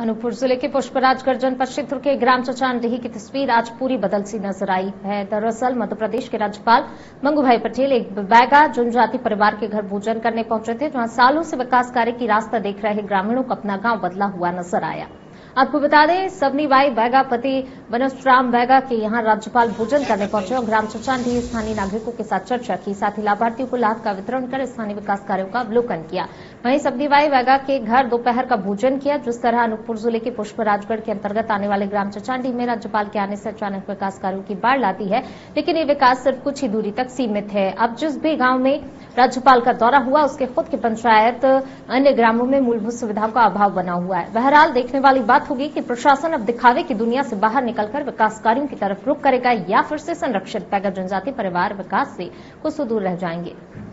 अनूपपुर ज़िले के पुष्पराजगढ़ जनपद क्षेत्र के ग्राम चचानडीही की तस्वीर आज पूरी बदल सी नज़र आई है। दरअसल मध्य प्रदेश के राज्यपाल मंगूभाई पटेल एक बैगा जनजाति परिवार के घर भोजन करने पहुँचे थे, जहाँ सालों से विकास कार्य की रास्ता देख रहे ग्रामीणों को अपना गाँव बदला हुआ नज़र आया। आपको बता दें, सबनी बाई बैगा पति वनस्राम बैगा के यहाँ राज्यपाल भोजन करने पहुँचे और ग्राम चचानडीही स्थानीय नागरिकों के साथ चर्चा की। साथ ही लाभार्थियों को लाभ का वितरण कर स्थानीय विकास कार्यों का अवलोकन किया। वहीं सबनी बाई वैगा के घर दोपहर का भोजन किया, जिस तरह अनूपपुर ज़िले के पुष्पराजगढ़ के अंतर्गत आने वाले ग्राम चचांडी में राज्यपाल के आने से अचानक विकास कार्यों की बाढ़ लाती है, लेकिन ये विकास सिर्फ़ कुछ ही दूरी तक सीमित है। अब जिस भी गाँव में राज्यपाल का दौरा हुआ, उसके खुद की पंचायत अन्य ग्रामों में मूलभूत सुविधाओं का अभाव बना हुआ है। बहरहाल, देखने वाली बात होगी कि प्रशासन अब दिखावे की दुनिया से बाहर निकलकर विकास कार्यों की तरफ़ रुख करेगा या फिर से संरक्षित पैगा जनजाति परिवार विकास से कुछ दूर रह जाएँगे।